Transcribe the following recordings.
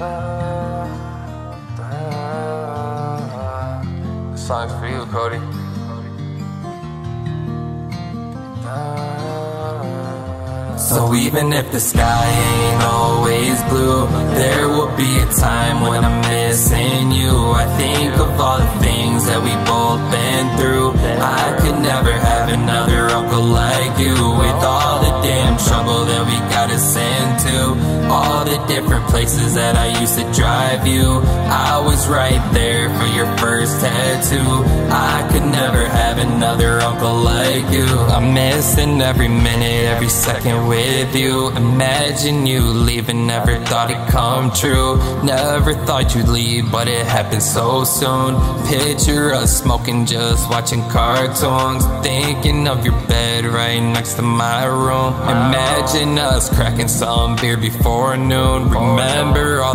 This song's for you, Cody. So even if the sky ain't always blue There will be a time when I'm missing you. I think of all the things that we both been through. I could never have another uncle like you. With all the damn trouble that we gotta send into all the different places that I used to drive you. I was right there for your first tattoo. I could never have another uncle like you. I'm missing every minute, every second with you. Imagine you leaving, never thought it'd come true. Never thought you'd leave, but it happened so soon. Picture us smoking, just watching cartoons. Thinking of your bed right next to my room. Imagine us cracking some beer before noon. Remember all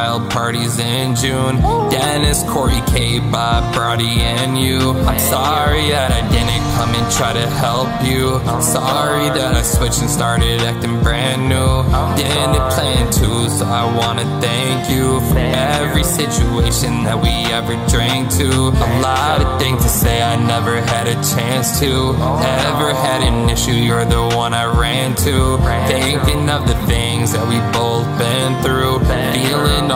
wild parties in June. Dennis, Corey, K, Bob, Brody, and you. I'm sorry that I didn't come and try to help you. I'm Sorry that I switched and started acting brand new. Didn't plan to, so I wanna thank you for every situation that we ever drank to. A lot of things to say, I never had a chance to. Ever had an issue, you're the one I ran to. Thinking of the things that we both been through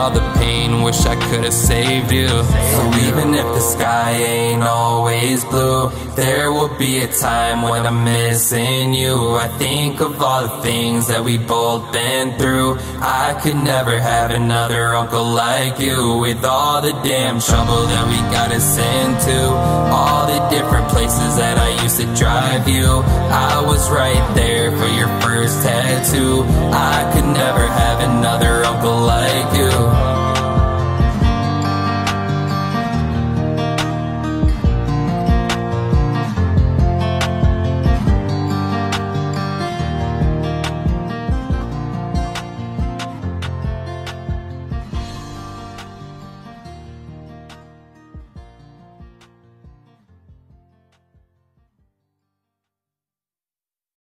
all the pain, wish I could've saved you. So even if the sky ain't always blue There will be a time when I'm missing you. I think of all the things that we both been through. I could never have another uncle like you. With all the damn trouble that we got us into All the different places that I used to drive you I was right there for your first tattoo. I could never have another uncle like